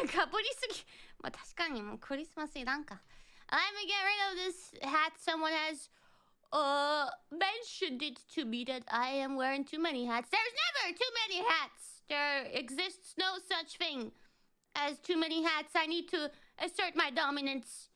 なんかぶりすぎ。まあ確かにもうクリスマスいらんか。I'm gonna get rid of this hat someone has uh, mentioned it to me that I am wearing too many hats. There's never too many hats. There exists no such thing as too many hats. I need to assert my dominance.